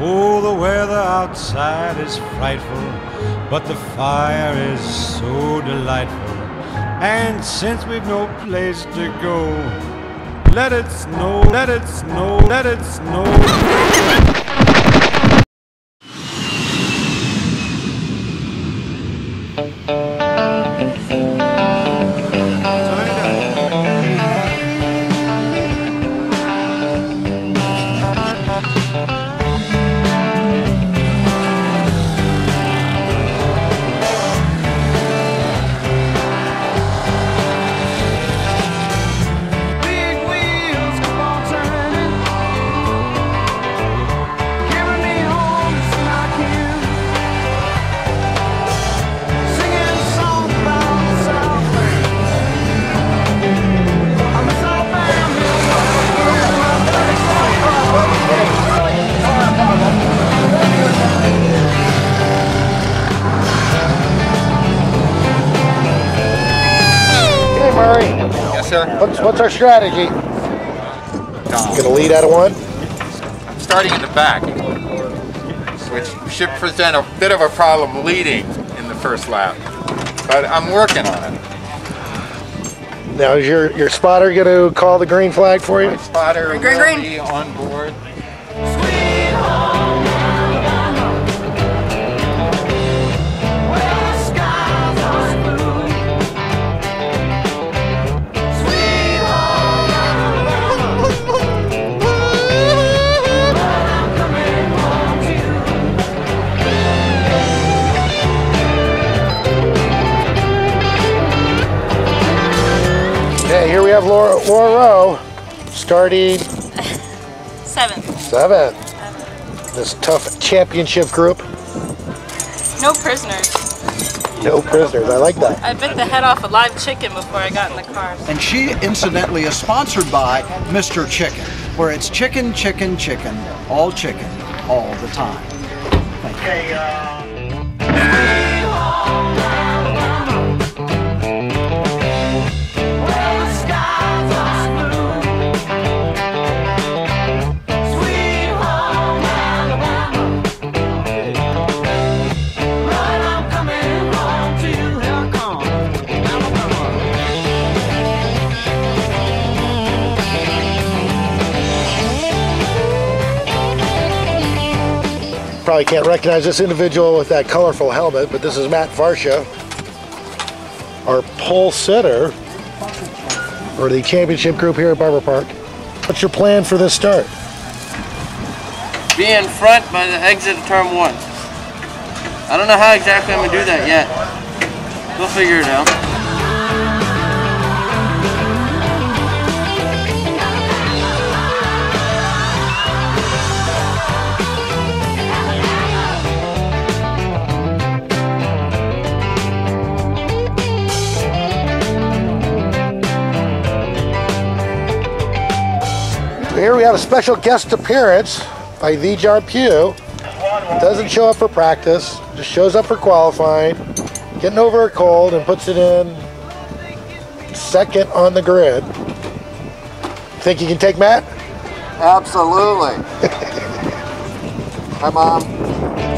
Oh, the weather outside is frightful, but the fire is so delightful. And since we've no place to go, let it snow, let it snow, let it snow. Murray, Yes, sir. what's, what's our strategy? Get a lead out of one? Starting in the back, which should present a bit of a problem leading in the first lap. But I'm working on it. Now is your, your spotter going to call the green flag for you? Spotter Green, will green. be on board. We have Laura, Laura Rowe starting Seventh. seventh. This tough championship group. No prisoners. No prisoners. I like that. I bit the head off a live chicken before I got in the car. And she, incidentally, is sponsored by Mr. Chicken, where it's chicken, chicken, chicken, all chicken, all the time. Thank you. Uh, Probably can't recognize this individual with that colorful helmet, but this is Matt Varsha, our pole sitter for the championship group here at Barber Park. What's your plan for this start? be in front by the exit of turn one. I don't know how exactly I'm gonna do that yet. We'll figure it out. Here we have a special guest appearance by Vijar Pugh. Doesn't show up for practice, just shows up for qualifying, getting over a cold and puts it in second on the grid. Think you can take Matt? Absolutely. Hi, Mom.